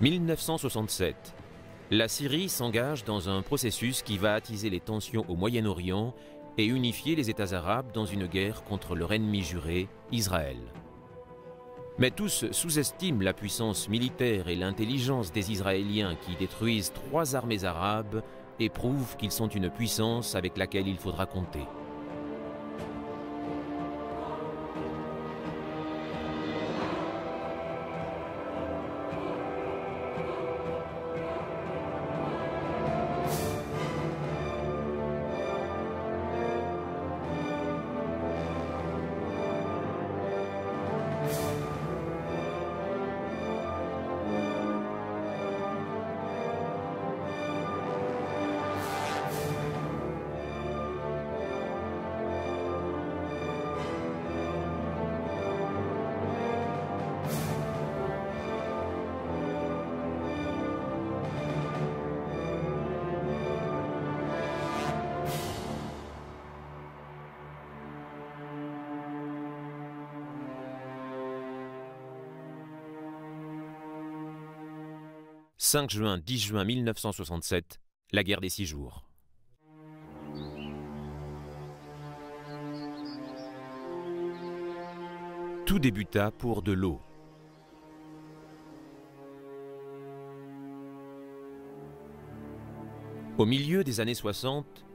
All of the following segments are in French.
1967. La Syrie s'engage dans un processus qui va attiser les tensions au Moyen-Orient et unifier les États arabes dans une guerre contre leur ennemi juré, Israël. Mais tous sous-estiment la puissance militaire et l'intelligence des Israéliens qui détruisent trois armées arabes et prouvent qu'ils sont une puissance avec laquelle il faudra compter. 5 juin, 10 juin 1967, la guerre des six jours. Tout débuta pour de l'eau. Au milieu des années 60,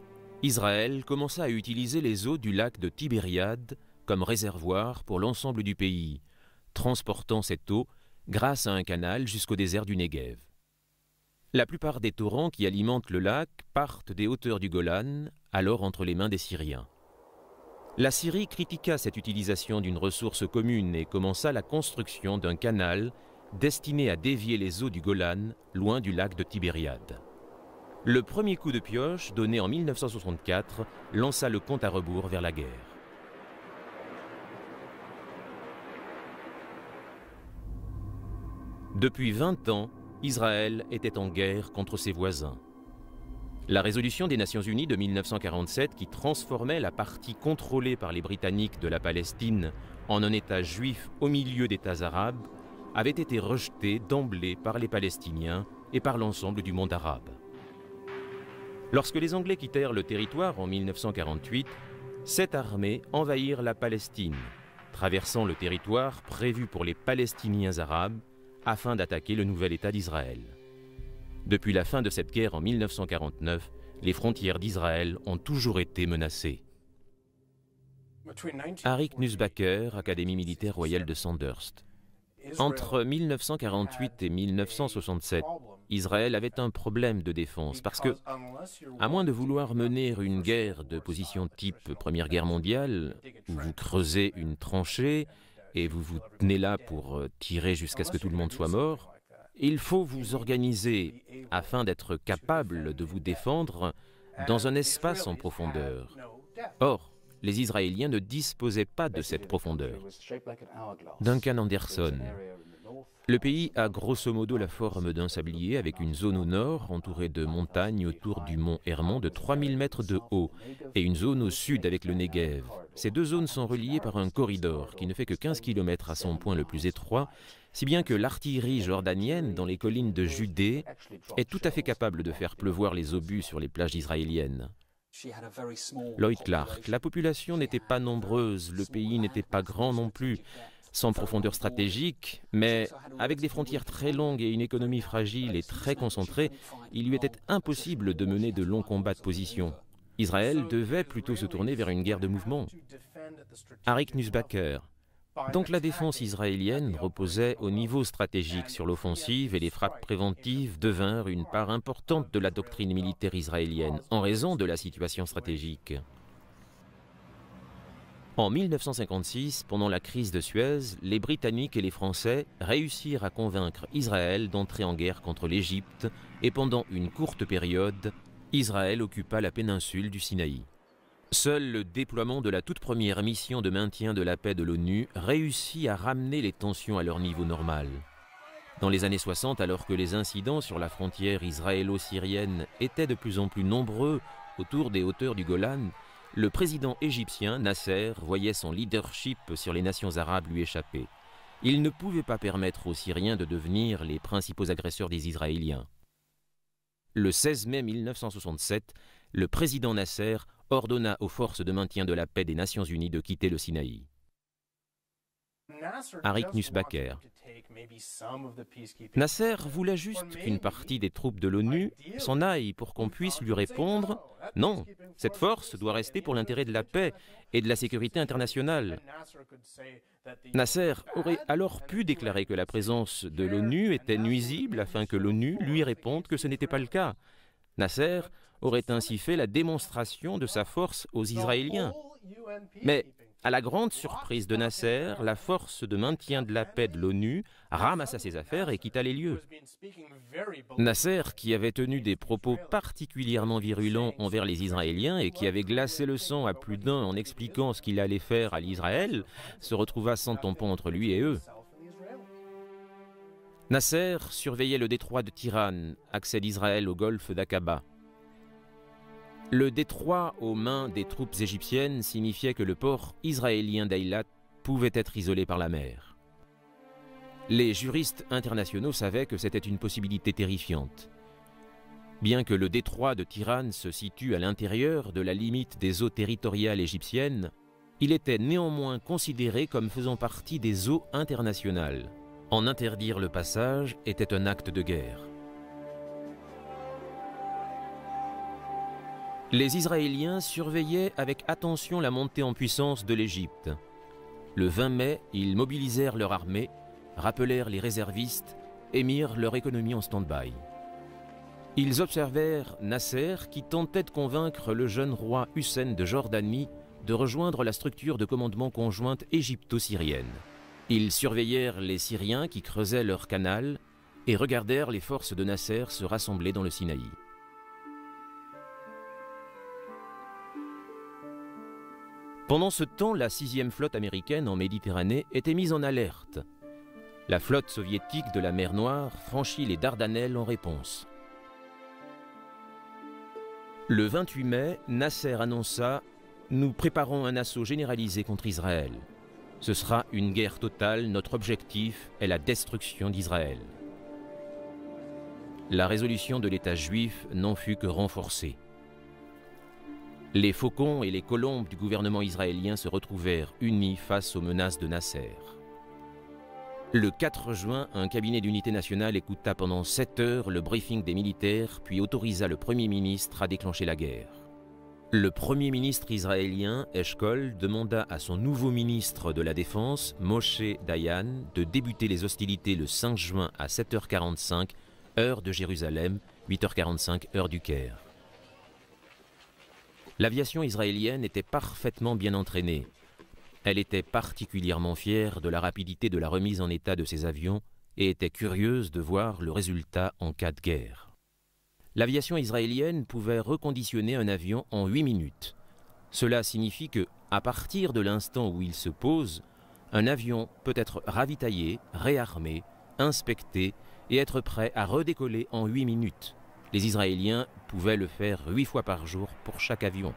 Israël commença à utiliser les eaux du lac de Tibériade comme réservoir pour l'ensemble du pays, transportant cette eau grâce à un canal jusqu'au désert du Negev. La plupart des torrents qui alimentent le lac partent des hauteurs du Golan, alors entre les mains des Syriens. La Syrie critiqua cette utilisation d'une ressource commune et commença la construction d'un canal destiné à dévier les eaux du Golan loin du lac de Tibériade. Le premier coup de pioche, donné en 1964, lança le compte à rebours vers la guerre. Depuis 20 ans, Israël était en guerre contre ses voisins. La résolution des Nations Unies de 1947 qui transformait la partie contrôlée par les Britanniques de la Palestine en un État juif au milieu d'États arabes avait été rejetée d'emblée par les Palestiniens et par l'ensemble du monde arabe. Lorsque les Anglais quittèrent le territoire en 1948, sept armées envahirent la Palestine, traversant le territoire prévu pour les Palestiniens arabes afin d'attaquer le nouvel État d'Israël. Depuis la fin de cette guerre en 1949, les frontières d'Israël ont toujours été menacées. Arik Nussbacher, Académie militaire royale de Sandhurst. Entre 1948 et 1967, Israël avait un problème de défense parce que, à moins de vouloir mener une guerre de position type Première Guerre mondiale, où vous creusez une tranchée et vous vous tenez là pour euh, tirer jusqu'à ce que tout le monde soit mort, il faut vous organiser afin d'être capable de vous défendre dans un espace en profondeur. Or, les Israéliens ne disposaient pas de cette profondeur. Duncan Anderson, le pays a grosso modo la forme d'un sablier avec une zone au nord entourée de montagnes autour du mont Hermon de 3000 mètres de haut et une zone au sud avec le Negev. Ces deux zones sont reliées par un corridor qui ne fait que 15 km à son point le plus étroit, si bien que l'artillerie jordanienne dans les collines de Judée est tout à fait capable de faire pleuvoir les obus sur les plages israéliennes. Lloyd Clark, la population n'était pas nombreuse, le pays n'était pas grand non plus sans profondeur stratégique, mais avec des frontières très longues et une économie fragile et très concentrée, il lui était impossible de mener de longs combats de position. Israël devait plutôt se tourner vers une guerre de mouvement. Arik Nussbacher. Donc la défense israélienne reposait au niveau stratégique sur l'offensive et les frappes préventives devinrent une part importante de la doctrine militaire israélienne en raison de la situation stratégique. En 1956, pendant la crise de Suez, les Britanniques et les Français réussirent à convaincre Israël d'entrer en guerre contre l'Égypte et pendant une courte période, Israël occupa la péninsule du Sinaï. Seul le déploiement de la toute première mission de maintien de la paix de l'ONU réussit à ramener les tensions à leur niveau normal. Dans les années 60, alors que les incidents sur la frontière israélo-syrienne étaient de plus en plus nombreux autour des hauteurs du Golan, le président égyptien Nasser voyait son leadership sur les nations arabes lui échapper. il ne pouvait pas permettre aux Syriens de devenir les principaux agresseurs des Israéliens. Le 16 mai 1967, le président Nasser ordonna aux forces de maintien de la paix des Nations Unies de quitter le Sinaï. Arik Nusbaker. Nasser voulait juste qu'une partie des troupes de l'ONU s'en aille pour qu'on puisse lui répondre Non, cette force doit rester pour l'intérêt de la paix et de la sécurité internationale. Nasser aurait alors pu déclarer que la présence de l'ONU était nuisible afin que l'ONU lui réponde que ce n'était pas le cas. Nasser aurait ainsi fait la démonstration de sa force aux Israéliens. Mais à la grande surprise de Nasser, la force de maintien de la paix de l'ONU ramassa ses affaires et quitta les lieux. Nasser, qui avait tenu des propos particulièrement virulents envers les Israéliens et qui avait glacé le sang à plus d'un en expliquant ce qu'il allait faire à l'Israël, se retrouva sans tampon entre lui et eux. Nasser surveillait le détroit de Tiran, accès d'Israël au golfe d'Aqaba. Le détroit aux mains des troupes égyptiennes signifiait que le port israélien d'Eilat pouvait être isolé par la mer. Les juristes internationaux savaient que c'était une possibilité terrifiante. Bien que le détroit de Tiran se situe à l'intérieur de la limite des eaux territoriales égyptiennes, il était néanmoins considéré comme faisant partie des eaux internationales. En interdire le passage était un acte de guerre. Les Israéliens surveillaient avec attention la montée en puissance de l'Égypte. Le 20 mai, ils mobilisèrent leur armée, rappelèrent les réservistes et mirent leur économie en stand-by. Ils observèrent Nasser qui tentait de convaincre le jeune roi Hussein de Jordanie de rejoindre la structure de commandement conjointe égypto-syrienne. Ils surveillèrent les Syriens qui creusaient leur canal et regardèrent les forces de Nasser se rassembler dans le Sinaï. Pendant ce temps, la sixième flotte américaine en Méditerranée était mise en alerte. La flotte soviétique de la mer Noire franchit les Dardanelles en réponse. Le 28 mai, Nasser annonça Nous préparons un assaut généralisé contre Israël. Ce sera une guerre totale, notre objectif est la destruction d'Israël. La résolution de l'État juif n'en fut que renforcée. Les faucons et les colombes du gouvernement israélien se retrouvèrent unis face aux menaces de Nasser. Le 4 juin, un cabinet d'unité nationale écouta pendant 7 heures le briefing des militaires, puis autorisa le Premier ministre à déclencher la guerre. Le Premier ministre israélien, Eshkol, demanda à son nouveau ministre de la Défense, Moshe Dayan, de débuter les hostilités le 5 juin à 7h45, heure de Jérusalem, 8h45, heure du Caire. L'aviation israélienne était parfaitement bien entraînée. Elle était particulièrement fière de la rapidité de la remise en état de ses avions et était curieuse de voir le résultat en cas de guerre. L'aviation israélienne pouvait reconditionner un avion en 8 minutes. Cela signifie que, à partir de l'instant où il se pose, un avion peut être ravitaillé, réarmé, inspecté et être prêt à redécoller en 8 minutes. Les Israéliens pouvaient le faire huit fois par jour pour chaque avion.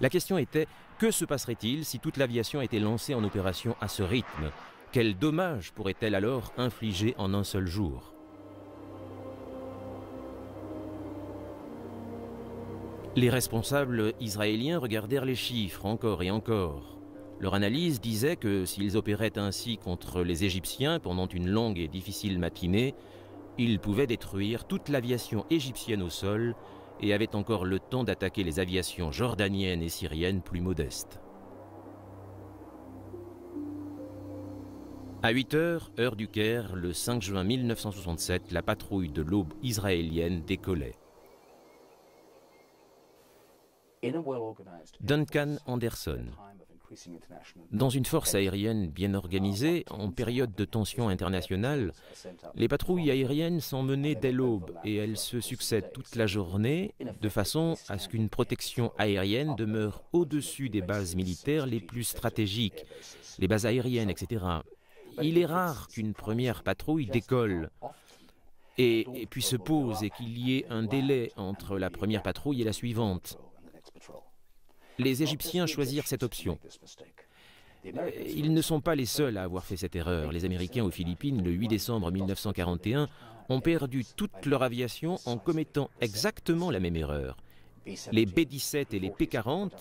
La question était, que se passerait-il si toute l'aviation était lancée en opération à ce rythme? Quels dommages pourrait-elle alors infliger en un seul jour? Les responsables israéliens regardèrent les chiffres encore et encore. Leur analyse disait que s'ils opéraient ainsi contre les Égyptiens pendant une longue et difficile matinée, il pouvait détruire toute l'aviation égyptienne au sol et avait encore le temps d'attaquer les aviations jordaniennes et syriennes plus modestes. À 8 heures, heure du Caire, le 5 juin 1967, la patrouille de l'aube israélienne décollait. Duncan Anderson, dans une force aérienne bien organisée, en période de tension internationale, les patrouilles aériennes sont menées dès l'aube et elles se succèdent toute la journée de façon à ce qu'une protection aérienne demeure au-dessus des bases militaires les plus stratégiques, les bases aériennes, etc. Il est rare qu'une première patrouille décolle et, puis se pose et qu'il y ait un délai entre la première patrouille et la suivante. Les Égyptiens choisirent cette option. Ils ne sont pas les seuls à avoir fait cette erreur. Les Américains aux Philippines, le 8 décembre 1941, ont perdu toute leur aviation en commettant exactement la même erreur. Les B-17 et les P-40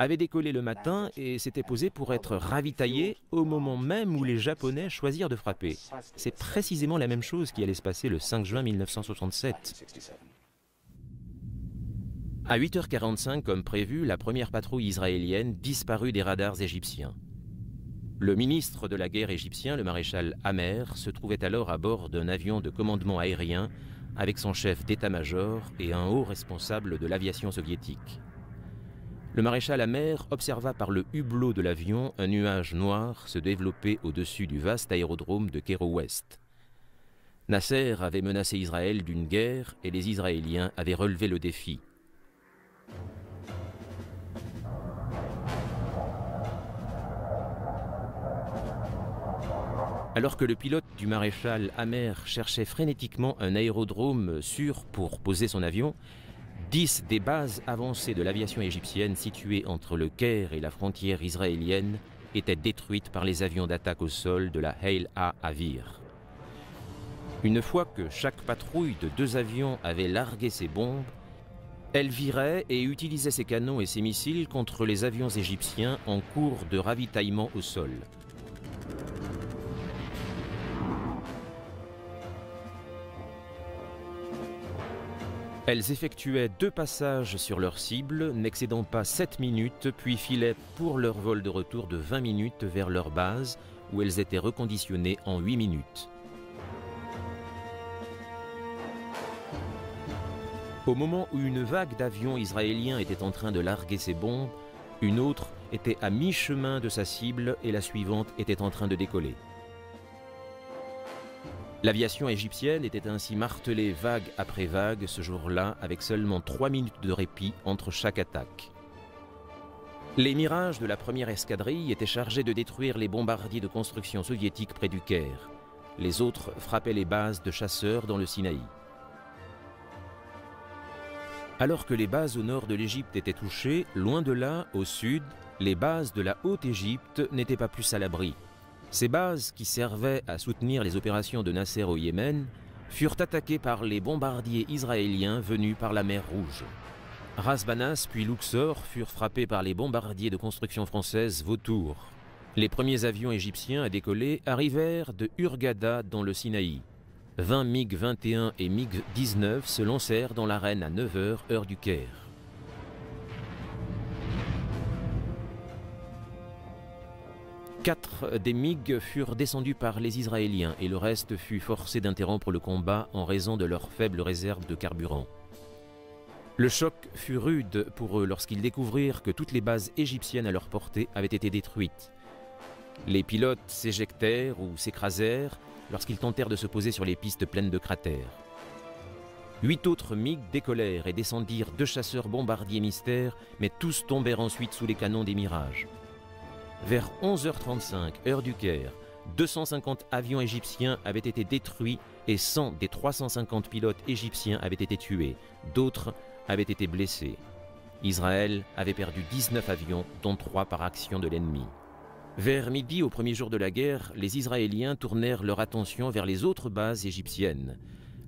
avaient décollé le matin et s'étaient posés pour être ravitaillés au moment même où les Japonais choisirent de frapper. C'est précisément la même chose qui allait se passer le 5 juin 1967. À 8h45, comme prévu, la première patrouille israélienne disparut des radars égyptiens. Le ministre de la guerre égyptien, le maréchal Amer, se trouvait alors à bord d'un avion de commandement aérien avec son chef d'état-major et un haut responsable de l'aviation soviétique. Le maréchal Amer observa par le hublot de l'avion un nuage noir se développer au-dessus du vaste aérodrome de Cairo Ouest. Nasser avait menacé Israël d'une guerre et les Israéliens avaient relevé le défi. Alors que le pilote du maréchal Amer cherchait frénétiquement un aérodrome sûr pour poser son avion, dix des bases avancées de l'aviation égyptienne situées entre le Caire et la frontière israélienne étaient détruites par les avions d'attaque au sol de la Hail A Avir. Une fois que chaque patrouille de deux avions avait largué ses bombes, elle virait et utilisait ses canons et ses missiles contre les avions égyptiens en cours de ravitaillement au sol. Elles effectuaient deux passages sur leur cible, n'excédant pas 7 minutes, puis filaient pour leur vol de retour de 20 minutes vers leur base, où elles étaient reconditionnées en 8 minutes. Au moment où une vague d'avions israéliens était en train de larguer ses bombes, une autre était à mi-chemin de sa cible et la suivante était en train de décoller. L'aviation égyptienne était ainsi martelée vague après vague ce jour-là, avec seulement trois minutes de répit entre chaque attaque. Les mirages de la première escadrille étaient chargés de détruire les bombardiers de construction soviétiques près du Caire. Les autres frappaient les bases de chasseurs dans le Sinaï. Alors que les bases au nord de l'Égypte étaient touchées, loin de là, au sud, les bases de la Haute-Égypte n'étaient pas plus à l'abri. Ces bases, qui servaient à soutenir les opérations de Nasser au Yémen, furent attaquées par les bombardiers israéliens venus par la mer Rouge. Rasbanas puis Luxor furent frappés par les bombardiers de construction française Vautour. Les premiers avions égyptiens à décoller arrivèrent de Hurghada dans le Sinaï. 20 MiG-21 et MiG-19 se lancèrent dans l'arène à 9h heure du Caire. Quatre des MiG furent descendus par les Israéliens et le reste fut forcé d'interrompre le combat en raison de leur faible réserve de carburant. Le choc fut rude pour eux lorsqu'ils découvrirent que toutes les bases égyptiennes à leur portée avaient été détruites. Les pilotes s'éjectèrent ou s'écrasèrent lorsqu'ils tentèrent de se poser sur les pistes pleines de cratères. Huit autres MiG décollèrent et descendirent deux chasseurs bombardiers mystères, mais tous tombèrent ensuite sous les canons des mirages. Vers 11h35, heure du Caire, 250 avions égyptiens avaient été détruits et 100 des 350 pilotes égyptiens avaient été tués. D'autres avaient été blessés. Israël avait perdu 19 avions, dont 3 par action de l'ennemi. Vers midi, au premier jour de la guerre, les Israéliens tournèrent leur attention vers les autres bases égyptiennes.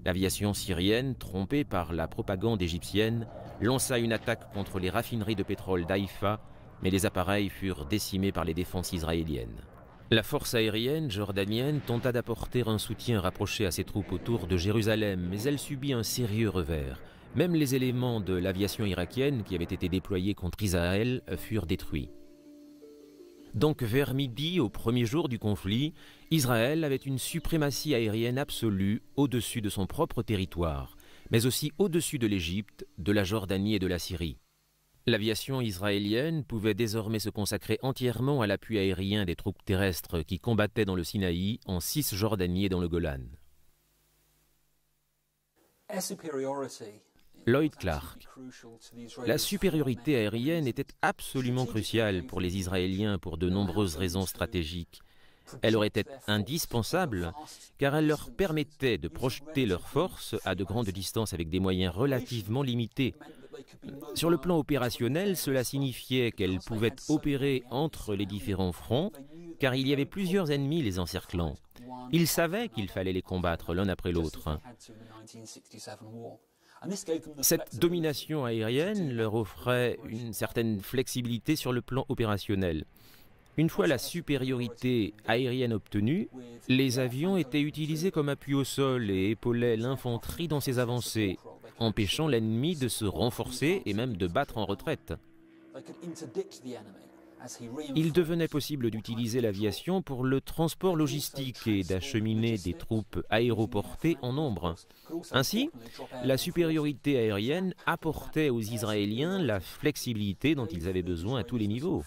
L'aviation syrienne, trompée par la propagande égyptienne, lança une attaque contre les raffineries de pétrole d'Haïfa mais les appareils furent décimés par les défenses israéliennes. La force aérienne jordanienne tenta d'apporter un soutien rapproché à ses troupes autour de Jérusalem, mais elle subit un sérieux revers. Même les éléments de l'aviation irakienne qui avaient été déployés contre Israël furent détruits. Donc vers midi, au premier jour du conflit, Israël avait une suprématie aérienne absolue au-dessus de son propre territoire, mais aussi au-dessus de l'Égypte, de la Jordanie et de la Syrie. L'aviation israélienne pouvait désormais se consacrer entièrement à l'appui aérien des troupes terrestres qui combattaient dans le Sinaï, en Cisjordanie et dans le Golan. Lloyd Clark. La supériorité aérienne était absolument cruciale pour les Israéliens pour de nombreuses raisons stratégiques. Elle aurait été indispensable car elle leur permettait de projeter leurs forces à de grandes distances avec des moyens relativement limités, Sur le plan opérationnel, cela signifiait qu'elle pouvait opérer entre les différents fronts, car il y avait plusieurs ennemis les encerclant. Ils savaient qu'il fallait les combattre l'un après l'autre. Cette domination aérienne leur offrait une certaine flexibilité sur le plan opérationnel. Une fois la supériorité aérienne obtenue, les avions étaient utilisés comme appui au sol et épaulaient l'infanterie dans ses avancées, empêchant l'ennemi de se renforcer et même de battre en retraite. Il devenait possible d'utiliser l'aviation pour le transport logistique et d'acheminer des troupes aéroportées en nombre. Ainsi, la supériorité aérienne apportait aux Israéliens la flexibilité dont ils avaient besoin à tous les niveaux.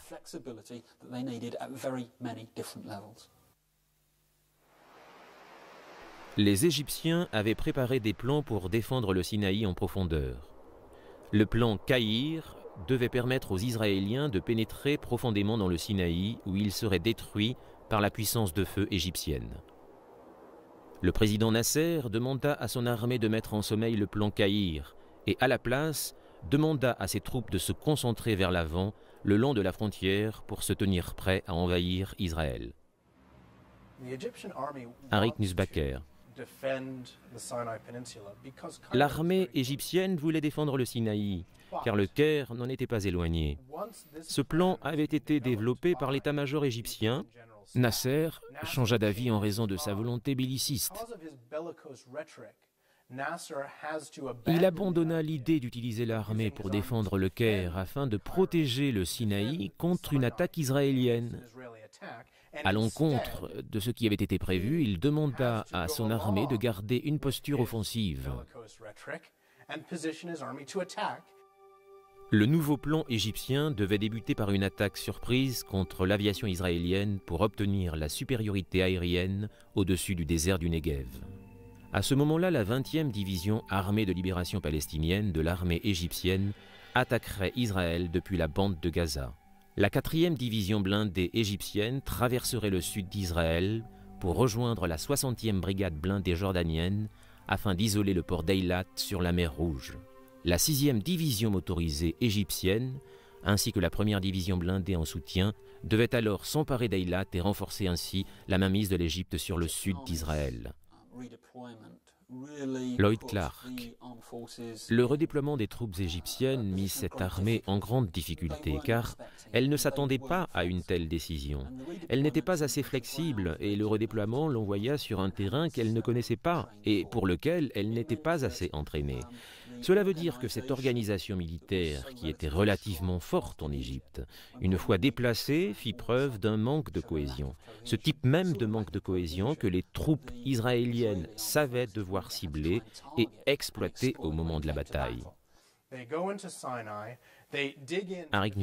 Les Égyptiens avaient préparé des plans pour défendre le Sinaï en profondeur. Le plan Caïr devait permettre aux Israéliens de pénétrer profondément dans le Sinaï où ils seraient détruits par la puissance de feu égyptienne. Le président Nasser demanda à son armée de mettre en sommeil le plan Caïr et à la place demanda à ses troupes de se concentrer vers l'avant le long de la frontière pour se tenir prêts à envahir Israël. Nusbaker L'armée égyptienne voulait défendre le Sinaï, car le Caire n'en était pas éloigné. Ce plan avait été développé par l'état-major égyptien. Nasser changea d'avis en raison de sa volonté belliciste. Il abandonna l'idée d'utiliser l'armée pour défendre le Caire afin de protéger le Sinaï contre une attaque israélienne. À l'encontre de ce qui avait été prévu, il demanda à son armée de garder une posture offensive. Le nouveau plan égyptien devait débuter par une attaque surprise contre l'aviation israélienne pour obtenir la supériorité aérienne au-dessus du désert du Negev. À ce moment-là, la 20e division armée de libération palestinienne de l'armée égyptienne attaquerait Israël depuis la bande de Gaza. La 4e division blindée égyptienne traverserait le sud d'Israël pour rejoindre la 60e brigade blindée jordanienne afin d'isoler le port d'Eilat sur la mer Rouge. La 6e division motorisée égyptienne, ainsi que la première division blindée en soutien, devait alors s'emparer d'Eilat et renforcer ainsi la mainmise de l'Égypte sur le sud d'Israël. Lloyd Clark. Le redéploiement des troupes égyptiennes mit cette armée en grande difficulté car elle ne s'attendait pas à une telle décision. Elle n'était pas assez flexible et le redéploiement l'envoya sur un terrain qu'elle ne connaissait pas et pour lequel elle n'était pas assez entraînée. Cela veut dire que cette organisation militaire, qui était relativement forte en Égypte, une fois déplacée, fit preuve d'un manque de cohésion. Ce type même de manque de cohésion que les troupes israéliennes savaient devoir cibler et exploiter au moment de la bataille. Arik.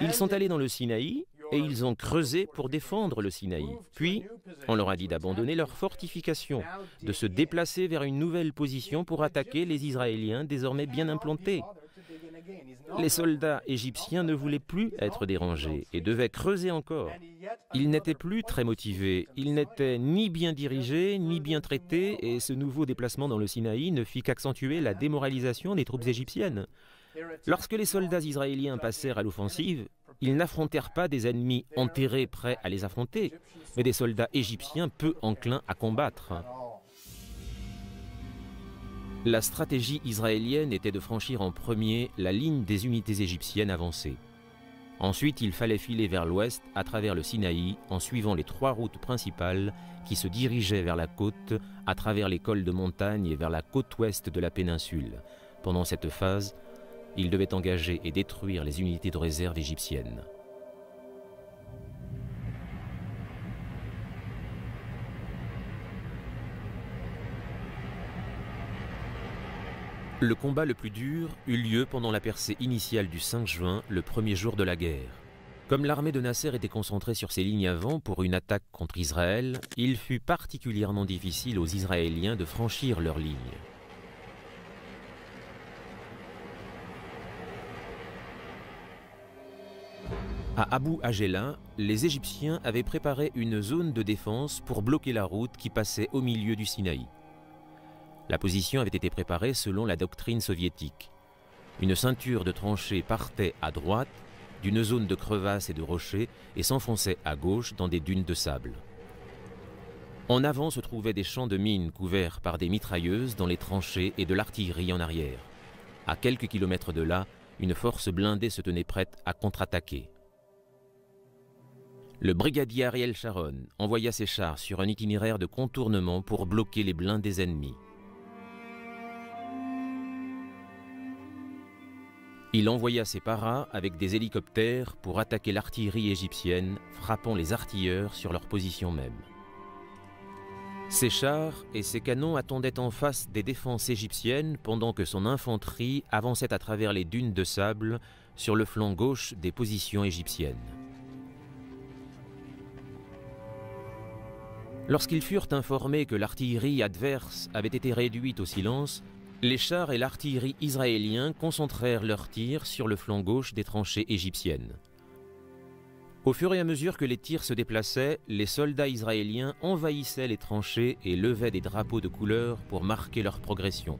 Ils sont allés dans le Sinaï et ils ont creusé pour défendre le Sinaï. Puis, on leur a dit d'abandonner leurs fortifications, de se déplacer vers une nouvelle position pour attaquer les Israéliens désormais bien implantés. Les soldats égyptiens ne voulaient plus être dérangés et devaient creuser encore. Ils n'étaient plus très motivés, ils n'étaient ni bien dirigés, ni bien traités, et ce nouveau déplacement dans le Sinaï ne fit qu'accentuer la démoralisation des troupes égyptiennes. Lorsque les soldats israéliens passèrent à l'offensive, ils n'affrontèrent pas des ennemis enterrés prêts à les affronter, mais des soldats égyptiens peu enclins à combattre. La stratégie israélienne était de franchir en premier la ligne des unités égyptiennes avancées. Ensuite, il fallait filer vers l'ouest à travers le Sinaï en suivant les trois routes principales qui se dirigeaient vers la côte à travers les cols de montagne et vers la côte ouest de la péninsule. Pendant cette phase, il devait engager et détruire les unités de réserve égyptiennes. Le combat le plus dur eut lieu pendant la percée initiale du 5 juin, le premier jour de la guerre. Comme l'armée de Nasser était concentrée sur ses lignes avant pour une attaque contre Israël, il fut particulièrement difficile aux Israéliens de franchir leurs lignes. À Abu Agela, les Égyptiens avaient préparé une zone de défense pour bloquer la route qui passait au milieu du Sinaï. La position avait été préparée selon la doctrine soviétique. Une ceinture de tranchées partait à droite d'une zone de crevasses et de rochers et s'enfonçait à gauche dans des dunes de sable. En avant se trouvaient des champs de mines couverts par des mitrailleuses dans les tranchées et de l'artillerie en arrière. À quelques kilomètres de là, une force blindée se tenait prête à contre-attaquer. Le brigadier Ariel Sharon envoya ses chars sur un itinéraire de contournement pour bloquer les blindés ennemis. Il envoya ses paras avec des hélicoptères pour attaquer l'artillerie égyptienne, frappant les artilleurs sur leur position même. Ses chars et ses canons attendaient en face des défenses égyptiennes pendant que son infanterie avançait à travers les dunes de sable sur le flanc gauche des positions égyptiennes. Lorsqu'ils furent informés que l'artillerie adverse avait été réduite au silence, les chars et l'artillerie israéliens concentrèrent leurs tirs sur le flanc gauche des tranchées égyptiennes. Au fur et à mesure que les tirs se déplaçaient, les soldats israéliens envahissaient les tranchées et levaient des drapeaux de couleur pour marquer leur progression.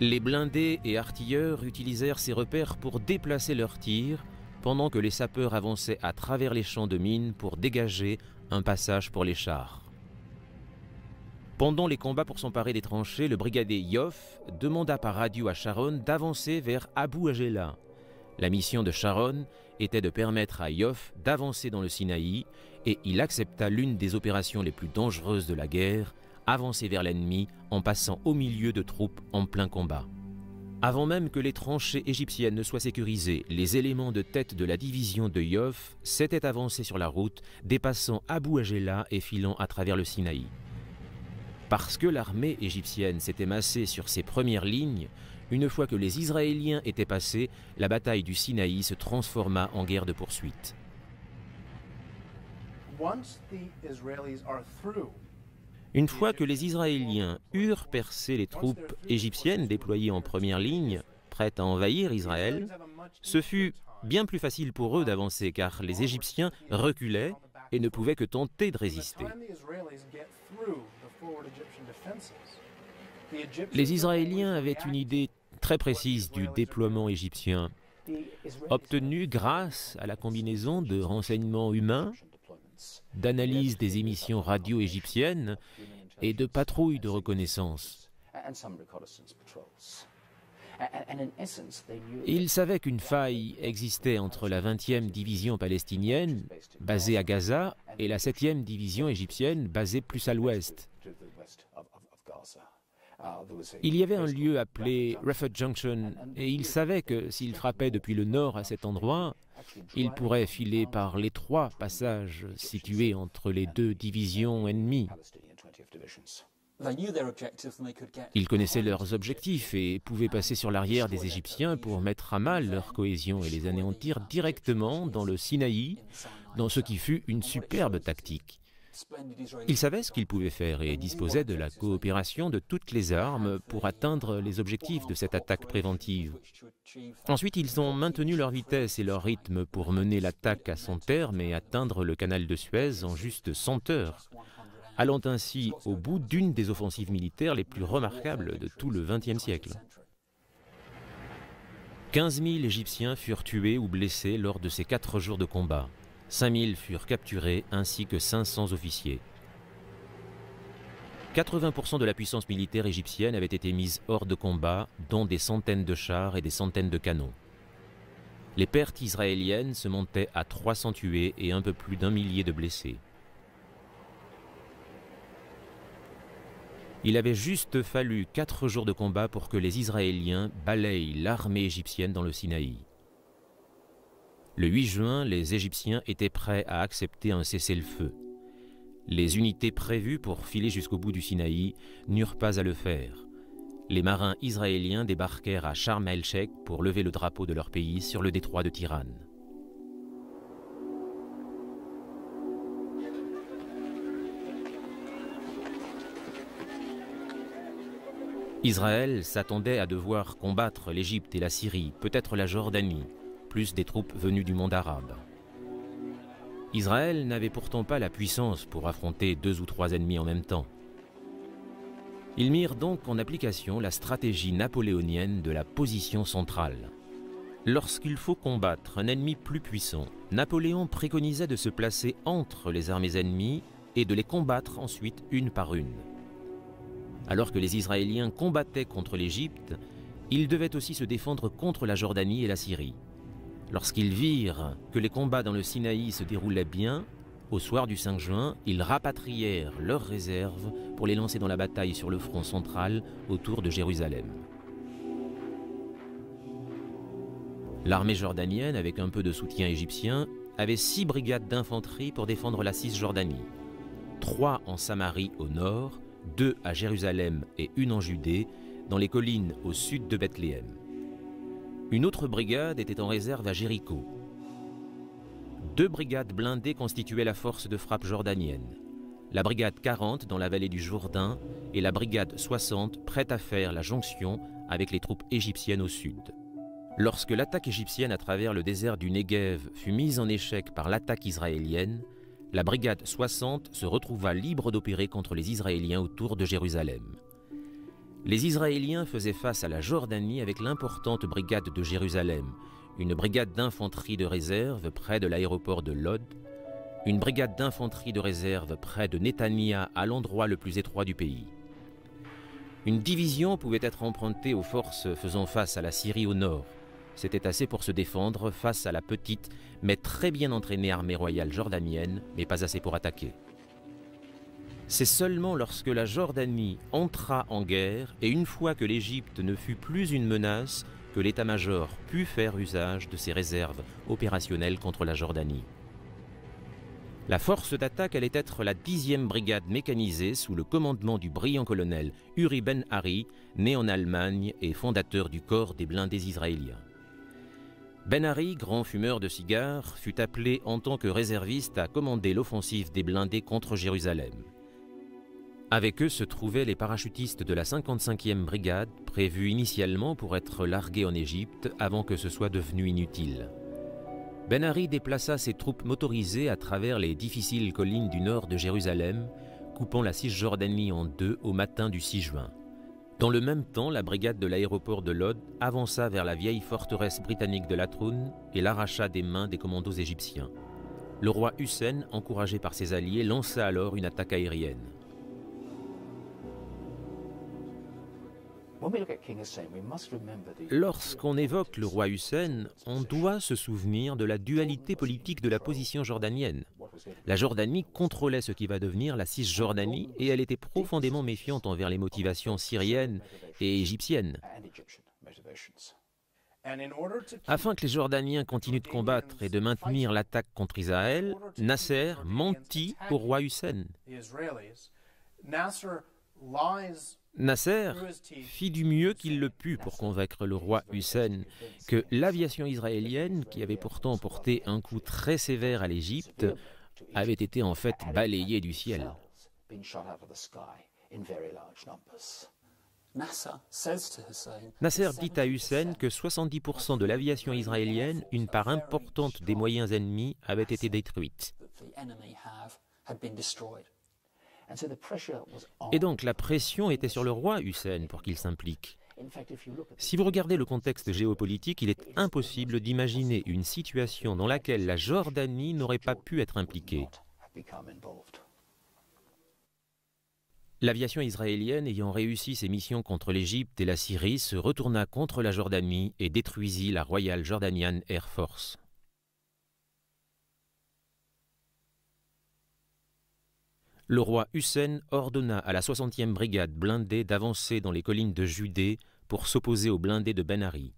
Les blindés et artilleurs utilisèrent ces repères pour déplacer leurs tirs, pendant que les sapeurs avançaient à travers les champs de mines pour dégager un passage pour les chars. Pendant les combats pour s'emparer des tranchées, le brigadier Yoff demanda par radio à Sharon d'avancer vers Abu Ajela. La mission de Sharon était de permettre à Yoff d'avancer dans le Sinaï et il accepta l'une des opérations les plus dangereuses de la guerre, avancer vers l'ennemi en passant au milieu de troupes en plein combat. Avant même que les tranchées égyptiennes ne soient sécurisées, les éléments de tête de la division de Yoff s'étaient avancés sur la route, dépassant Abu Ajela et filant à travers le Sinaï. Parce que l'armée égyptienne s'était massée sur ses premières lignes, une fois que les Israéliens étaient passés, la bataille du Sinaï se transforma en guerre de poursuite. Une fois que les Israéliens eurent percé les troupes égyptiennes déployées en première ligne, prêtes à envahir Israël, ce fut bien plus facile pour eux d'avancer car les Égyptiens reculaient et ne pouvaient que tenter de résister. Les Israéliens avaient une idée très précise du déploiement égyptien, obtenue grâce à la combinaison de renseignements humains, d'analyse des émissions radio égyptiennes et de patrouilles de reconnaissance. Ils savaient qu'une faille existait entre la 20e division palestinienne, basée à Gaza, et la 7e division égyptienne, basée plus à l'ouest. Il y avait un lieu appelé Rafford Junction et il savait que s'il frappait depuis le nord à cet endroit, il pourrait filer par l'étroit passage situé entre les deux divisions ennemies. Ils connaissaient leurs objectifs et pouvaient passer sur l'arrière des Égyptiens pour mettre à mal leur cohésion et les anéantir directement dans le Sinaï, dans ce qui fut une superbe tactique. Ils savaient ce qu'ils pouvaient faire et disposaient de la coopération de toutes les armes pour atteindre les objectifs de cette attaque préventive. Ensuite, ils ont maintenu leur vitesse et leur rythme pour mener l'attaque à son terme et atteindre le canal de Suez en juste 100 heures, allant ainsi au bout d'une des offensives militaires les plus remarquables de tout le XXe siècle. 15 000 Égyptiens furent tués ou blessés lors de ces quatre jours de combat. 5000 furent capturés ainsi que 500 officiers. 80% de la puissance militaire égyptienne avait été mise hors de combat, dont des centaines de chars et des centaines de canons. Les pertes israéliennes se montaient à 300 tués et un peu plus d'un millier de blessés. Il avait juste fallu quatre jours de combat pour que les Israéliens balayent l'armée égyptienne dans le Sinaï. Le 8 juin, les Égyptiens étaient prêts à accepter un cessez-le-feu. Les unités prévues pour filer jusqu'au bout du Sinaï n'eurent pas à le faire. Les marins israéliens débarquèrent à Sharm el-Sheikh pour lever le drapeau de leur pays sur le détroit de Tirane. Israël s'attendait à devoir combattre l'Égypte et la Syrie, peut-être la Jordanie, plus des troupes venues du monde arabe. Israël n'avait pourtant pas la puissance pour affronter deux ou trois ennemis en même temps. Ils mirent donc en application la stratégie napoléonienne de la position centrale. Lorsqu'il faut combattre un ennemi plus puissant, Napoléon préconisait de se placer entre les armées ennemies et de les combattre ensuite une par une. Alors que les Israéliens combattaient contre l'Égypte, ils devaient aussi se défendre contre la Jordanie et la Syrie. Lorsqu'ils virent que les combats dans le Sinaï se déroulaient bien, au soir du 5 juin, ils rapatrièrent leurs réserves pour les lancer dans la bataille sur le front central autour de Jérusalem. L'armée jordanienne, avec un peu de soutien égyptien, avait six brigades d'infanterie pour défendre la Cisjordanie. Trois en Samarie au nord, deux à Jérusalem et une en Judée, dans les collines au sud de Bethléem. Une autre brigade était en réserve à Jéricho, deux brigades blindées constituaient la force de frappe jordanienne. La brigade 40 dans la vallée du Jourdain et la brigade 60 prête à faire la jonction avec les troupes égyptiennes au sud. Lorsque l'attaque égyptienne à travers le désert du Negev fut mise en échec par l'attaque israélienne, la brigade 60 se retrouva libre d'opérer contre les Israéliens autour de Jérusalem. Les Israéliens faisaient face à la Jordanie avec l'importante brigade de Jérusalem, une brigade d'infanterie de réserve près de l'aéroport de Lod, une brigade d'infanterie de réserve près de Netanya à l'endroit le plus étroit du pays. Une division pouvait être empruntée aux forces faisant face à la Syrie au nord. C'était assez pour se défendre face à la petite mais très bien entraînée armée royale jordanienne, mais pas assez pour attaquer. C'est seulement lorsque la Jordanie entra en guerre et une fois que l'Égypte ne fut plus une menace que l'état-major put faire usage de ses réserves opérationnelles contre la Jordanie. La force d'attaque allait être la 10e brigade mécanisée sous le commandement du brillant colonel Uri Ben Hari, né en Allemagne et fondateur du corps des blindés israéliens. Ben Hari, grand fumeur de cigares, fut appelé en tant que réserviste à commander l'offensive des blindés contre Jérusalem. Avec eux se trouvaient les parachutistes de la 55e brigade, prévus initialement pour être largués en Égypte avant que ce soit devenu inutile. Ben Hari déplaça ses troupes motorisées à travers les difficiles collines du nord de Jérusalem, coupant la Cisjordanie en deux au matin du 6 juin. Dans le même temps, la brigade de l'aéroport de Lod avança vers la vieille forteresse britannique de Latroun et l'arracha des mains des commandos égyptiens. Le roi Hussein, encouragé par ses alliés, lança alors une attaque aérienne. Lorsqu'on évoque le roi Hussein, on doit se souvenir de la dualité politique de la position jordanienne. La Jordanie contrôlait ce qui va devenir la Cisjordanie et elle était profondément méfiante envers les motivations syriennes et égyptiennes. Afin que les Jordaniens continuent de combattre et de maintenir l'attaque contre Israël, Nasser mentit au roi Hussein. Nasser fit du mieux qu'il le put pour convaincre le roi Hussein que l'aviation israélienne, qui avait pourtant porté un coup très sévère à l'Égypte, avait été en fait balayée du ciel. Nasser dit à Hussein que 70% de l'aviation israélienne, une part importante des moyens ennemis, avait été détruite. Et donc la pression était sur le roi Hussein pour qu'il s'implique. Si vous regardez le contexte géopolitique, il est impossible d'imaginer une situation dans laquelle la Jordanie n'aurait pas pu être impliquée. L'aviation israélienne ayant réussi ses missions contre l'Égypte et la Syrie se retourna contre la Jordanie et détruisit la Royal Jordanian Air Force. Le roi Hussein ordonna à la 60e brigade blindée d'avancer dans les collines de Judée pour s'opposer aux blindés de Ben Ari.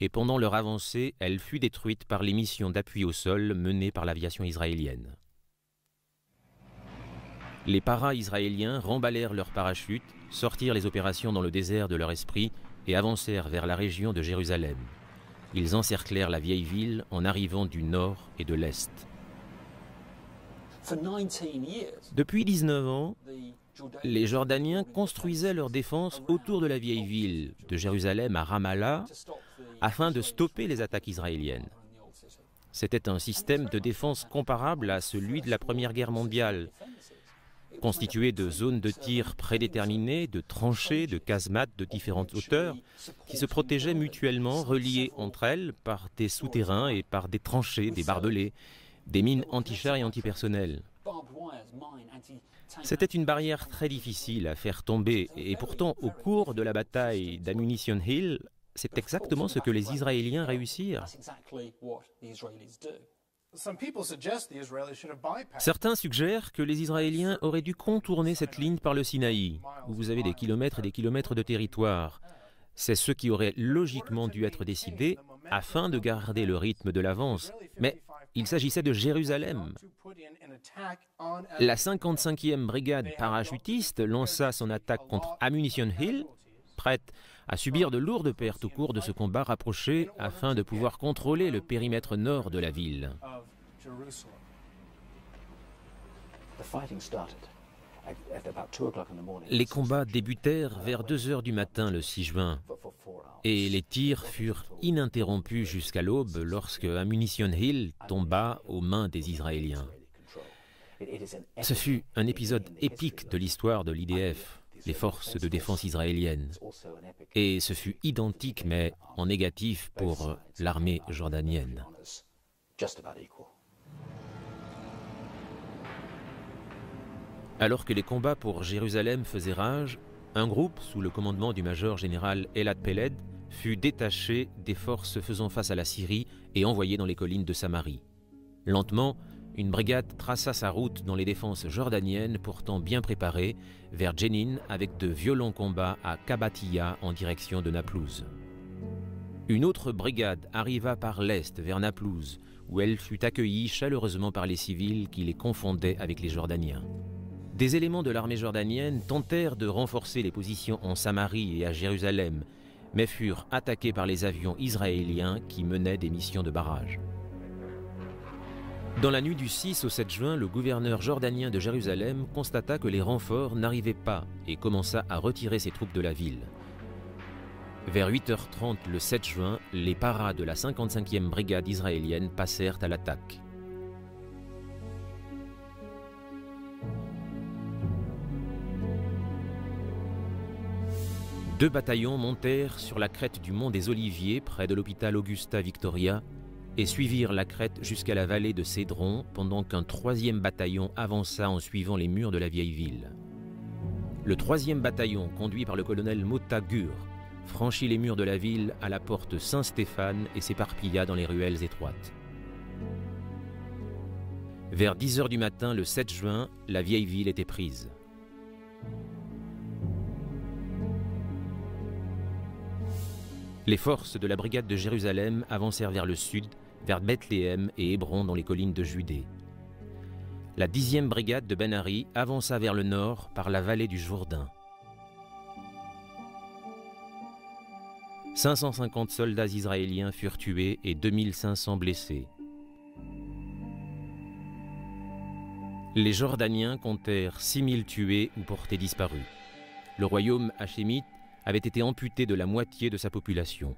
Et pendant leur avancée, elle fut détruite par les missions d'appui au sol menées par l'aviation israélienne. Les para-israéliens remballèrent leurs parachutes, sortirent les opérations dans le désert de leur esprit et avancèrent vers la région de Jérusalem. Ils encerclèrent la vieille ville en arrivant du nord et de l'est. Depuis 19 ans, les Jordaniens construisaient leur défense autour de la vieille ville, de Jérusalem à Ramallah, afin de stopper les attaques israéliennes. C'était un système de défense comparable à celui de la Première Guerre mondiale. constitué de zones de tir prédéterminées, de tranchées, de casemates de différentes hauteurs, qui se protégeaient mutuellement, reliées entre elles par des souterrains et par des tranchées, des barbelés, des mines anti-chars et antipersonnelles. C'était une barrière très difficile à faire tomber, et pourtant, au cours de la bataille d'Ammunition Hill, c'est exactement ce que les Israéliens réussirent. Certains suggèrent que les Israéliens auraient dû contourner cette ligne par le Sinaï, où vous avez des kilomètres et des kilomètres de territoire. C'est ce qui aurait logiquement dû être décidé afin de garder le rythme de l'avance. Mais il s'agissait de Jérusalem. La 55e brigade parachutiste lança son attaque contre Ammunition Hill, prête à subir de lourdes pertes au cours de ce combat rapproché afin de pouvoir contrôler le périmètre nord de la ville. Les combats débutèrent vers 2 heures du matin le 6 juin et les tirs furent ininterrompus jusqu'à l'aube lorsque Ammunition Hill tomba aux mains des Israéliens. Ce fut un épisode épique de l'histoire de l'IDF, les forces de défense israéliennes. Et ce fut identique mais en négatif pour l'armée jordanienne. Alors que les combats pour Jérusalem faisaient rage, un groupe, sous le commandement du major général Elad Peled, fut détaché des forces faisant face à la Syrie et envoyé dans les collines de Samarie. Lentement, une brigade traça sa route dans les défenses jordaniennes pourtant bien préparées vers Jenin avec de violents combats à Kabatia en direction de Naplouse. Une autre brigade arriva par l'est vers Naplouse où elle fut accueillie chaleureusement par les civils qui les confondaient avec les Jordaniens. Des éléments de l'armée jordanienne tentèrent de renforcer les positions en Samarie et à Jérusalem, mais furent attaqués par les avions israéliens qui menaient des missions de barrage. Dans la nuit du 6 au 7 juin, le gouverneur jordanien de Jérusalem constata que les renforts n'arrivaient pas et commença à retirer ses troupes de la ville. Vers 8h30 le 7 juin, les paras de la 55e brigade israélienne passèrent à l'attaque. Deux bataillons montèrent sur la crête du mont des Oliviers, près de l'hôpital Augusta Victoria, et suivirent la crête jusqu'à la vallée de Cédron, pendant qu'un troisième bataillon avança en suivant les murs de la vieille ville. Le troisième bataillon, conduit par le colonel Mota Gur, franchit les murs de la ville à la porte Saint-Stéphane et s'éparpilla dans les ruelles étroites. Vers 10 heures du matin, le 7 juin, la vieille ville était prise. Les forces de la brigade de Jérusalem avancèrent vers le sud, vers Bethléem et Hébron dans les collines de Judée. La dixième brigade de Ben Ari avança vers le nord par la vallée du Jourdain. 550 soldats israéliens furent tués et 2500 blessés. Les Jordaniens comptèrent 6000 tués ou portés disparus. Le royaume hachémite avait été amputé de la moitié de sa population.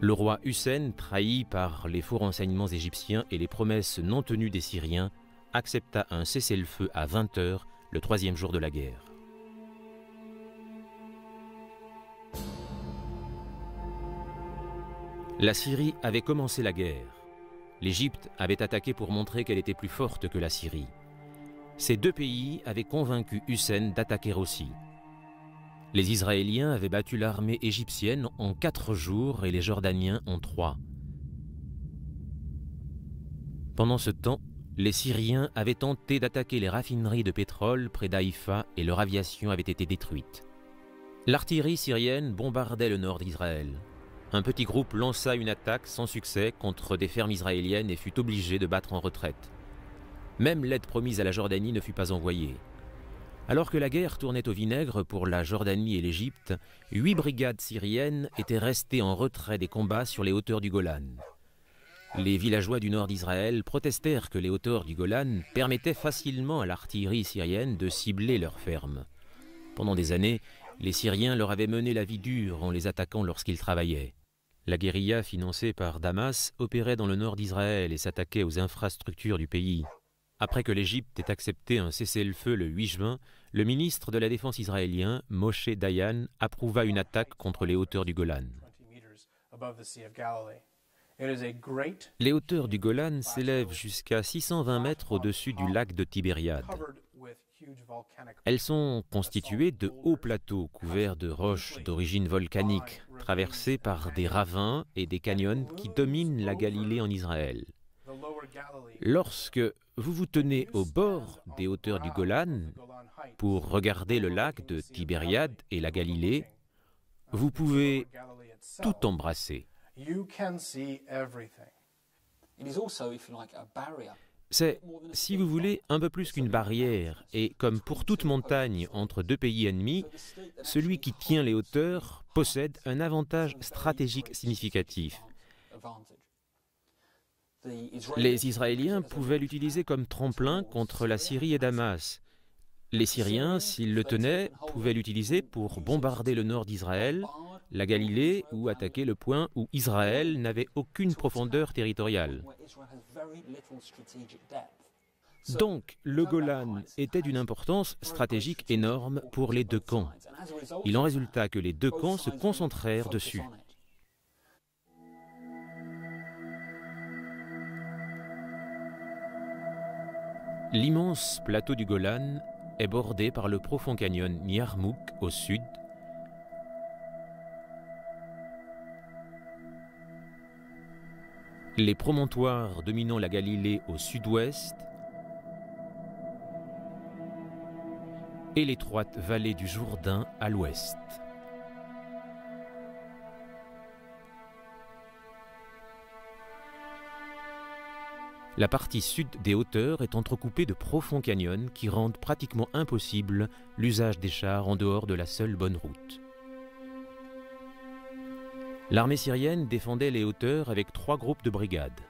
Le roi Hussein, trahi par les faux renseignements égyptiens et les promesses non tenues des Syriens, accepta un cessez-le-feu à 20 heures le troisième jour de la guerre. La Syrie avait commencé la guerre. L'Égypte avait attaqué pour montrer qu'elle était plus forte que la Syrie. Ces deux pays avaient convaincu Hussein d'attaquer aussi. Les Israéliens avaient battu l'armée égyptienne en quatre jours et les Jordaniens en trois. Pendant ce temps, les Syriens avaient tenté d'attaquer les raffineries de pétrole près d'Haïfa et leur aviation avait été détruite. L'artillerie syrienne bombardait le nord d'Israël. Un petit groupe lança une attaque sans succès contre des fermes israéliennes et fut obligé de battre en retraite. Même l'aide promise à la Jordanie ne fut pas envoyée. Alors que la guerre tournait au vinaigre pour la Jordanie et l'Égypte, huit brigades syriennes étaient restées en retrait des combats sur les hauteurs du Golan. Les villageois du nord d'Israël protestèrent que les hauteurs du Golan permettaient facilement à l'artillerie syrienne de cibler leurs fermes. Pendant des années, les Syriens leur avaient mené la vie dure en les attaquant lorsqu'ils travaillaient. La guérilla financée par Damas opérait dans le nord d'Israël et s'attaquait aux infrastructures du pays. Après que l'Égypte ait accepté un cessez-le-feu le 8 juin, le ministre de la Défense israélien, Moshe Dayan, approuva une attaque contre les hauteurs du Golan. Les hauteurs du Golan s'élèvent jusqu'à 620 mètres au-dessus du lac de Tibériade. Elles sont constituées de hauts plateaux couverts de roches d'origine volcanique, traversés par des ravins et des canyons qui dominent la Galilée en Israël. Lorsque vous vous tenez au bord des hauteurs du Golan pour regarder le lac de Tibériade et la Galilée, vous pouvez tout embrasser. C'est, si vous voulez, un peu plus qu'une barrière, et comme pour toute montagne entre deux pays ennemis, celui qui tient les hauteurs possède un avantage stratégique significatif. Les Israéliens pouvaient l'utiliser comme tremplin contre la Syrie et Damas. Les Syriens, s'ils le tenaient, pouvaient l'utiliser pour bombarder le nord d'Israël, la Galilée ou attaquer le point où Israël n'avait aucune profondeur territoriale. Donc, le Golan était d'une importance stratégique énorme pour les deux camps. Il en résulta que les deux camps se concentrèrent dessus. L'immense plateau du Golan est bordé par le profond canyon Yarmouk au sud les promontoires dominant la Galilée au sud-ouest et l'étroite vallée du Jourdain à l'ouest. La partie sud des hauteurs est entrecoupée de profonds canyons qui rendent pratiquement impossible l'usage des chars en dehors de la seule bonne route. L'armée syrienne défendait les hauteurs avec trois groupes de brigades.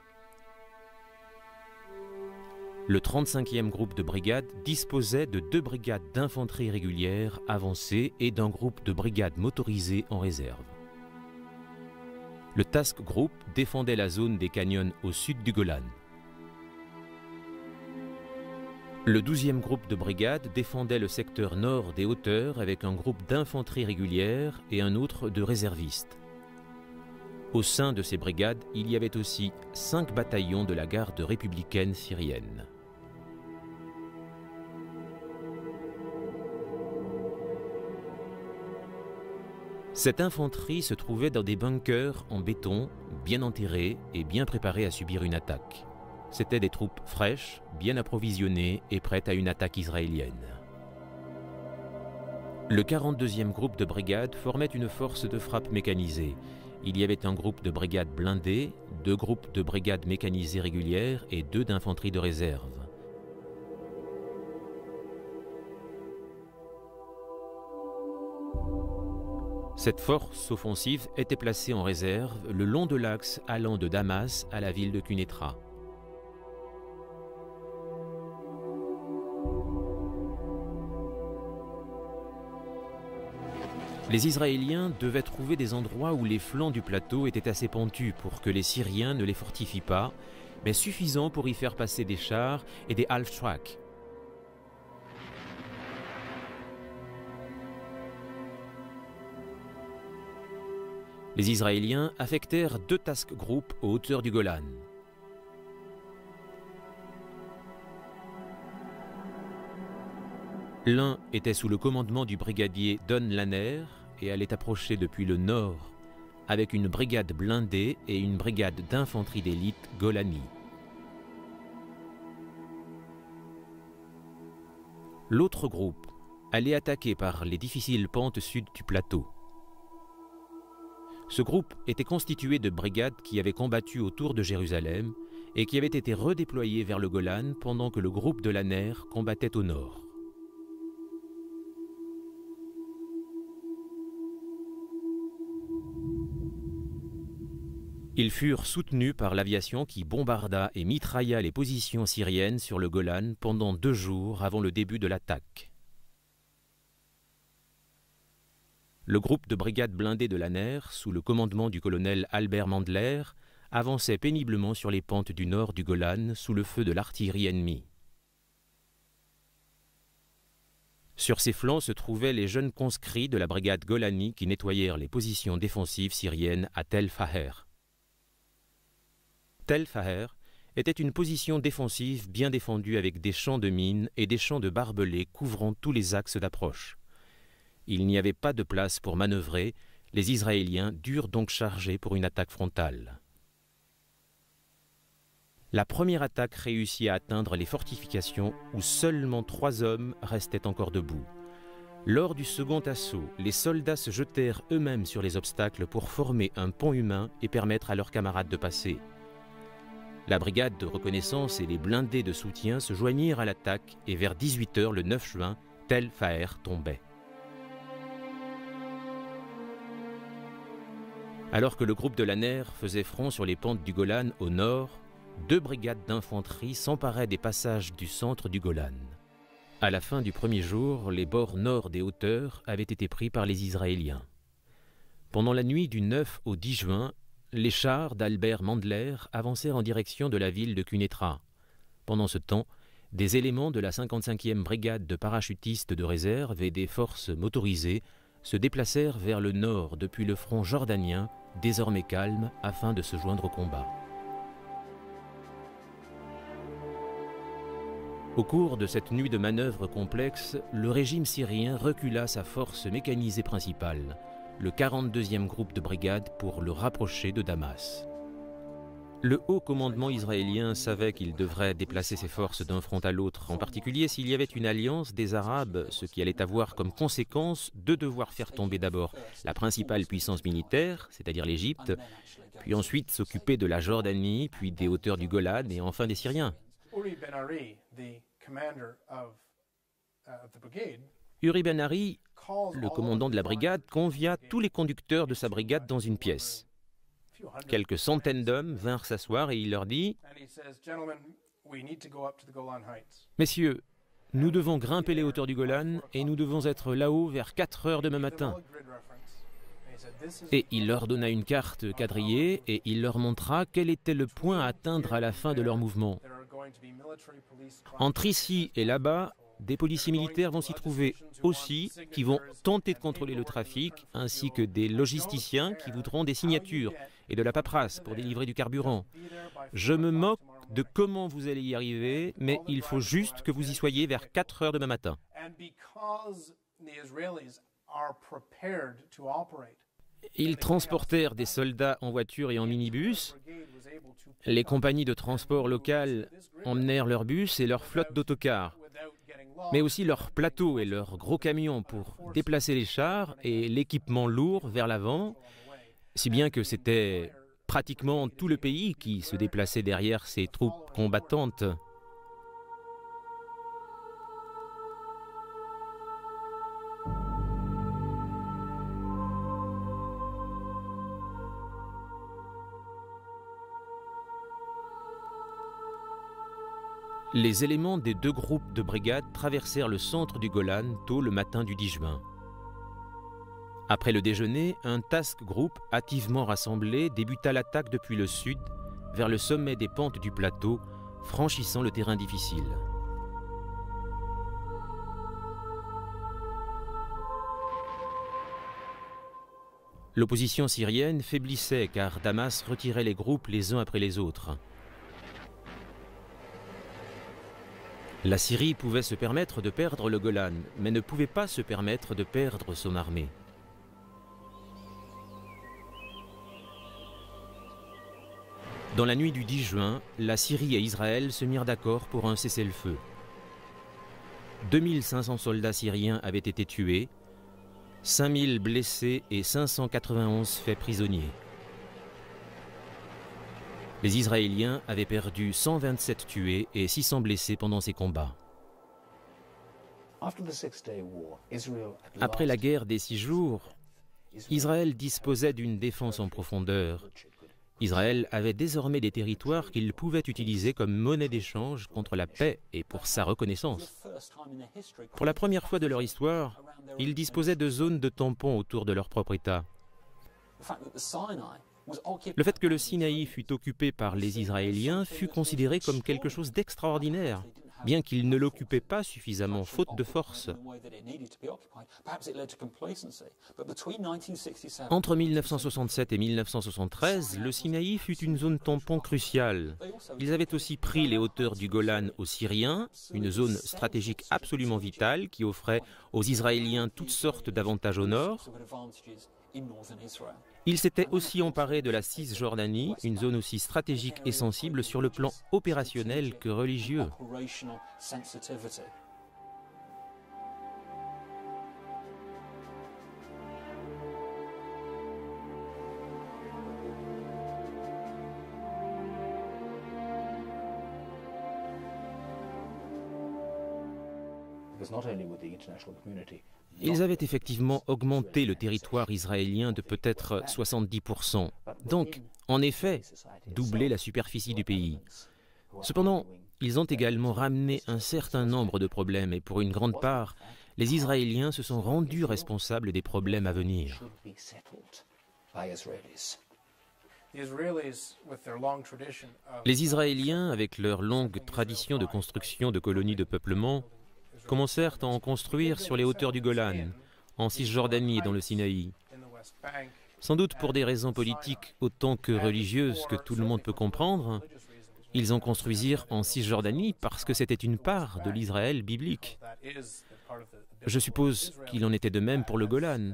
Le 35e groupe de brigades disposait de deux brigades d'infanterie régulière avancées et d'un groupe de brigades motorisées en réserve. Le Task Group défendait la zone des canyons au sud du Golan. Le 12e groupe de brigades défendait le secteur nord des hauteurs avec un groupe d'infanterie régulière et un autre de réservistes. Au sein de ces brigades, il y avait aussi cinq bataillons de la garde républicaine syrienne. Cette infanterie se trouvait dans des bunkers en béton, bien enterrés et bien préparés à subir une attaque. C'étaient des troupes fraîches, bien approvisionnées et prêtes à une attaque israélienne. Le 42e groupe de brigades formait une force de frappe mécanisée il y avait un groupe de brigades blindées, deux groupes de brigades mécanisées régulières et deux d'infanterie de réserve. Cette force offensive était placée en réserve le long de l'axe allant de Damas à la ville de Cunetra. Les Israéliens devaient trouver des endroits où les flancs du plateau étaient assez pentus pour que les Syriens ne les fortifient pas, mais suffisants pour y faire passer des chars et des half-tracks. Les Israéliens affectèrent deux task groups aux hauteurs du Golan. L'un était sous le commandement du brigadier Don Lanner et allait approcher depuis le nord avec une brigade blindée et une brigade d'infanterie d'élite Golani. L'autre groupe allait attaquer par les difficiles pentes sud du plateau. Ce groupe était constitué de brigades qui avaient combattu autour de Jérusalem et qui avaient été redéployées vers le Golan pendant que le groupe de Lanner combattait au nord. Ils furent soutenus par l'aviation qui bombarda et mitrailla les positions syriennes sur le Golan pendant deux jours avant le début de l'attaque. le groupe de brigades blindées de l'ANER, sous le commandement du colonel Albert Mandler, avançait péniblement sur les pentes du nord du Golan sous le feu de l'artillerie ennemie. Sur ses flancs se trouvaient les jeunes conscrits de la brigade Golani qui nettoyèrent les positions défensives syriennes à Tel Faher. Tel Faher était une position défensive bien défendue avec des champs de mines et des champs de barbelés couvrant tous les axes d'approche. Il n'y avait pas de place pour manœuvrer, les Israéliens durent donc charger pour une attaque frontale. La première attaque réussit à atteindre les fortifications où seulement trois hommes restaient encore debout. Lors du second assaut, les soldats se jetèrent eux-mêmes sur les obstacles pour former un pont humain et permettre à leurs camarades de passer. La brigade de reconnaissance et les blindés de soutien se joignirent à l'attaque et vers 18h le 9 juin, Tel Faher tombait. Alors que le groupe de la NER faisait front sur les pentes du Golan au nord, deux brigades d'infanterie s'emparaient des passages du centre du Golan. À la fin du premier jour, les bords nord des hauteurs avaient été pris par les Israéliens. Pendant la nuit du 9 au 10 juin, les chars d'Albert Mandler avancèrent en direction de la ville de Cunetra. Pendant ce temps, des éléments de la 55e brigade de parachutistes de réserve et des forces motorisées se déplacèrent vers le nord depuis le front jordanien, désormais calme, afin de se joindre au combat. Au cours de cette nuit de manœuvres complexes, le régime syrien recula sa force mécanisée principale, le 42e groupe de brigade, pour le rapprocher de Damas. Le haut commandement israélien savait qu'il devrait déplacer ses forces d'un front à l'autre, en particulier s'il y avait une alliance des Arabes, ce qui allait avoir comme conséquence de devoir faire tomber d'abord la principale puissance militaire, c'est-à-dire l'Égypte, puis ensuite s'occuper de la Jordanie, puis des hauteurs du Golan et enfin des Syriens. Uri Ben Ari, le commandant de la brigade, convia tous les conducteurs de sa brigade dans une pièce. Quelques centaines d'hommes vinrent s'asseoir et il leur dit Messieurs, nous devons grimper les hauteurs du Golan et nous devons être là-haut vers 4 heures demain matin. Et il leur donna une carte quadrillée et il leur montra quel était le point à atteindre à la fin de leur mouvement. Entre ici et là-bas, des policiers militaires vont s'y trouver aussi, qui vont tenter de contrôler le trafic, ainsi que des logisticiens qui voudront des signatures et de la paperasse pour délivrer du carburant. Je me moque de comment vous allez y arriver, mais il faut juste que vous y soyez vers 4 heures demain matin. Ils transportèrent des soldats en voiture et en minibus. Les compagnies de transport locales emmenèrent leurs bus et leurs flottes d'autocars, mais aussi leurs plateaux et leurs gros camions pour déplacer les chars et l'équipement lourd vers l'avant, si bien que c'était pratiquement tout le pays qui se déplaçait derrière ces troupes combattantes. Les éléments des deux groupes de brigades traversèrent le centre du Golan tôt le matin du 10 juin. Après le déjeuner, un task group hâtivement rassemblé débuta l'attaque depuis le sud vers le sommet des pentes du plateau, franchissant le terrain difficile. L'opposition syrienne faiblissait car Damas retirait les groupes les uns après les autres. La Syrie pouvait se permettre de perdre le Golan, mais ne pouvait pas se permettre de perdre son armée. Dans la nuit du 10 juin, la Syrie et Israël se mirent d'accord pour un cessez-le-feu. 2500 soldats syriens avaient été tués, 5000 blessés et 591 faits prisonniers. Les Israéliens avaient perdu 127 tués et 600 blessés pendant ces combats. Après la guerre des six jours, Israël disposait d'une défense en profondeur. Israël avait désormais des territoires qu'il pouvait utiliser comme monnaie d'échange contre la paix et pour sa reconnaissance. Pour la première fois de leur histoire, ils disposaient de zones de tampons autour de leur propre État. Le fait que le Sinaï fût occupé par les Israéliens fut considéré comme quelque chose d'extraordinaire, bien qu'ils ne l'occupaient pas suffisamment faute de force. Entre 1967 et 1973, le Sinaï fut une zone tampon cruciale. Ils avaient aussi pris les hauteurs du Golan aux Syriens, une zone stratégique absolument vitale qui offrait aux Israéliens toutes sortes d'avantages au nord. Il s'était aussi emparé de la Cisjordanie, une zone aussi stratégique et sensible sur le plan opérationnel que religieux. Ils avaient effectivement augmenté le territoire israélien de peut-être 70%. Donc, en effet, doublé la superficie du pays. Cependant, ils ont également ramené un certain nombre de problèmes et pour une grande part, les Israéliens se sont rendus responsables des problèmes à venir. Les Israéliens, avec leur longue tradition de construction de colonies de peuplement, commencèrent à en construire sur les hauteurs du Golan, en Cisjordanie dans le Sinaï? Sans doute pour des raisons politiques autant que religieuses que tout le monde peut comprendre, ils en construisirent en Cisjordanie parce que c'était une part de l'Israël biblique. Je suppose qu'il en était de même pour le Golan.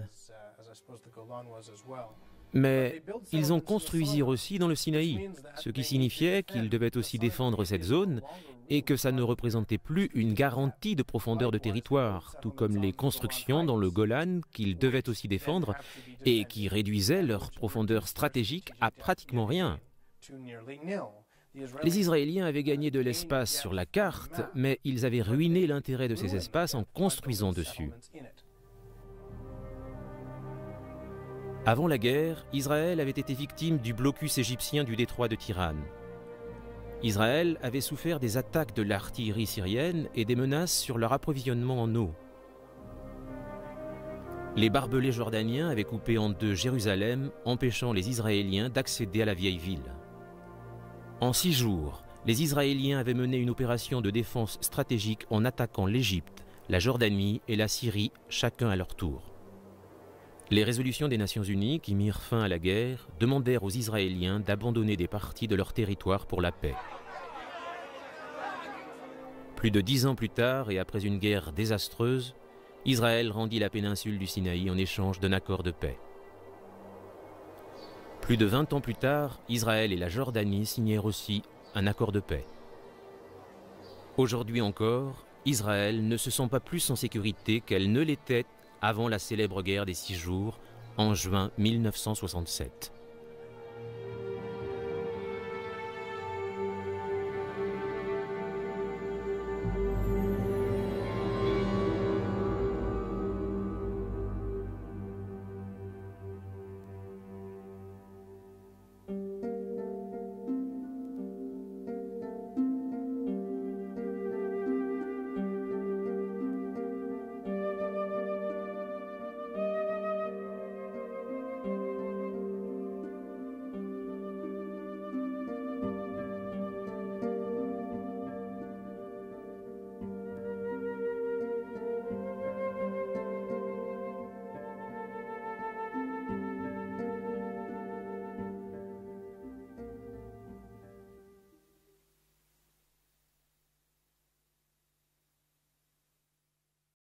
Mais ils en construisirent aussi dans le Sinaï, ce qui signifiait qu'ils devaient aussi défendre cette zone et que ça ne représentait plus une garantie de profondeur de territoire, tout comme les constructions dans le Golan qu'ils devaient aussi défendre et qui réduisaient leur profondeur stratégique à pratiquement rien. Les Israéliens avaient gagné de l'espace sur la carte, mais ils avaient ruiné l'intérêt de ces espaces en construisant dessus. Avant la guerre, Israël avait été victime du blocus égyptien du détroit de Tirane. Israël avait souffert des attaques de l'artillerie syrienne et des menaces sur leur approvisionnement en eau. Les barbelés jordaniens avaient coupé en deux Jérusalem, empêchant les Israéliens d'accéder à la vieille ville. En six jours, les Israéliens avaient mené une opération de défense stratégique en attaquant l'Égypte, la Jordanie et la Syrie, chacun à leur tour. Les résolutions des Nations Unies, qui mirent fin à la guerre, demandèrent aux Israéliens d'abandonner des parties de leur territoire pour la paix. Plus de dix ans plus tard, et après une guerre désastreuse, Israël rendit la péninsule du Sinaï en échange d'un accord de paix. Plus de vingt ans plus tard, Israël et la Jordanie signèrent aussi un accord de paix. Aujourd'hui encore, Israël ne se sent pas plus en sécurité qu'elle ne l'était avant la célèbre guerre des six jours en juin 1967.